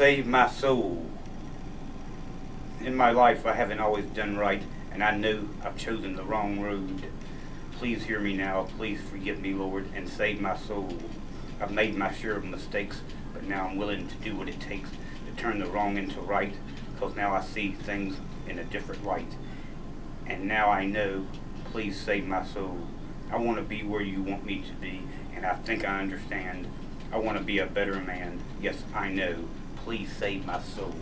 save my soul. In my life, I haven't always done right, and I know I've chosen the wrong road. Please hear me now. Please forgive me, Lord, and save my soul. I've made my share of mistakes, but now I'm willing to do what it takes to turn the wrong into right, because now I see things in a different light. And now I know, please save my soul. I want to be where you want me to be, and I think I understand. I want to be a better man. Yes, I know. Please save my soul.